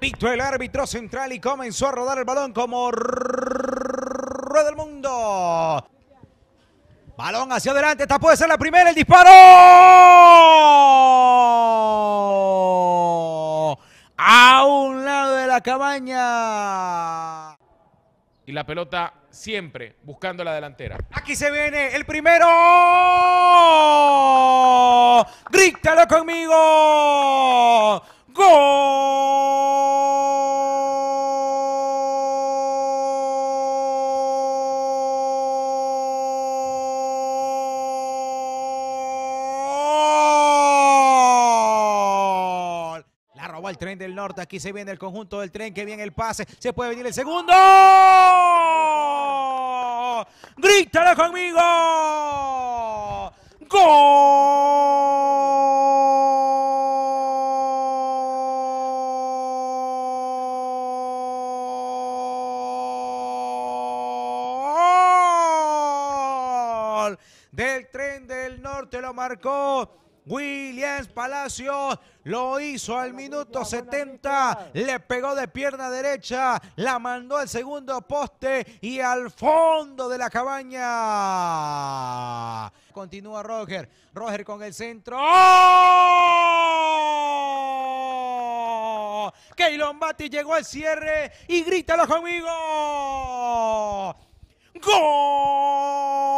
Pito el árbitro central y comenzó a rodar el balón como rueda del mundo. Balón hacia adelante, esta puede ser la primera, el disparo. A un lado de la cabaña. Y la pelota siempre buscando la delantera. Aquí se viene el primero. Grítalo conmigo. ¡Gol! El tren del norte. Aquí se viene el conjunto del tren. Que viene el pase. Se puede venir el segundo. ¡Grítalo conmigo! ¡Gol! Del tren del norte lo marcó Williams Palacios lo hizo al minuto 70, le pegó de pierna derecha, la mandó al segundo poste y al fondo de la cabaña. Continúa Roger, Roger con el centro. ¡Oh! Keylon Batti llegó al cierre y grítalo conmigo. ¡Gol!